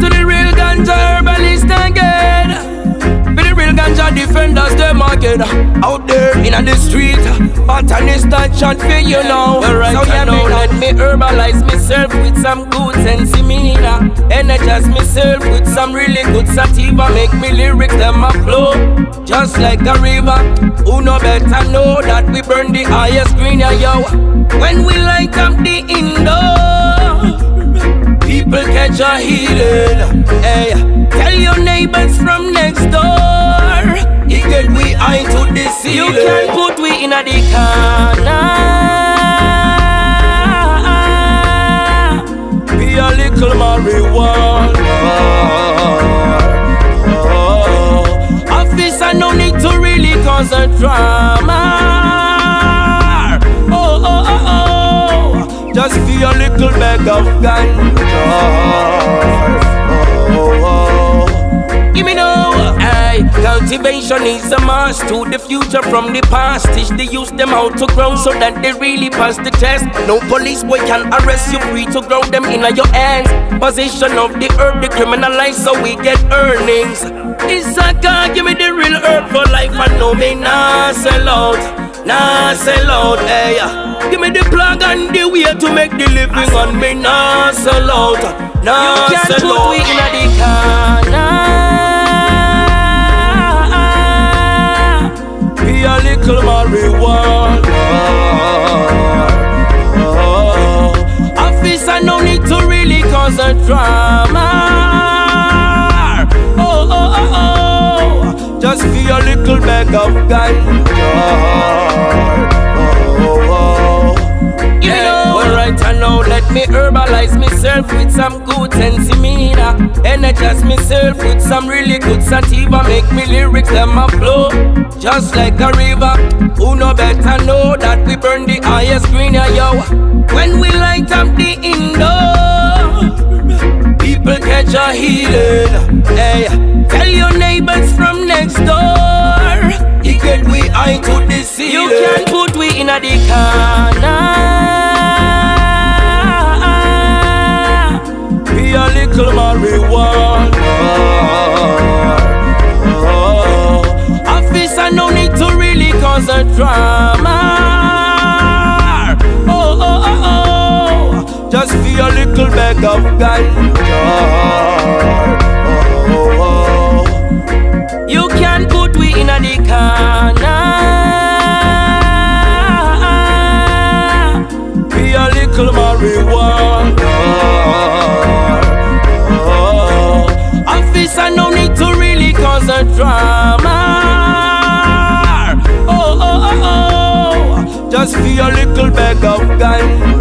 To the real ganja herbalist again. For the real ganja defenders, them again. Out there in the street, botanist that shot for you now. Right so yeah, now let me herbalize myself with some good sensimilla. Energize myself with some really good sativa. Make me lyrics them a flow, just like a river. Who no better know that we burn the highest green, yo. When we light up the indoor, people catch a healing. Hey, tell your neighbors from next door. It get we eye to the ceiling. You can put we in a the corner. Be a little marijuana. Oh, officer, no need to really cause a drama. Oh, oh, oh, oh. Just feel a little bag of ganja. Cultivation is a must to the future from the past. Teach the youth them how to grow so that they really pass the test. No police boy can arrest you, free to grow them in your hands. Position of the herb, decriminalize so we get earnings. It's a God, give me the real herb for life. I know me nah sell out, nah sell out. Hey, give me the plug and the way to make the living on me nah sell out, nah You can sell put out. we in a the corner. A drama. Oh, oh, oh, oh. Just feel a little bag of ganja. Oh, oh. Yeah, alright, I know. Let me herbalize myself with some good sensimilla. Energize myself with some really good sativa. Make me lyrics them a flow, just like a river. Who no better know that we burn the highest green, yo. Hey, tell your neighbors from next door. You get we to the ceiling. You can put we in a the corner. Be a little marijuana. Oh, officer, no need to really cause a drama. Oh, oh, oh, oh. Just feel a little bag of ganja. You can put we in a the corner. Be a little marijuana. Oh, officer, no need to really cause a drama. Oh, oh, oh, oh. Just feel a little bag of ganja.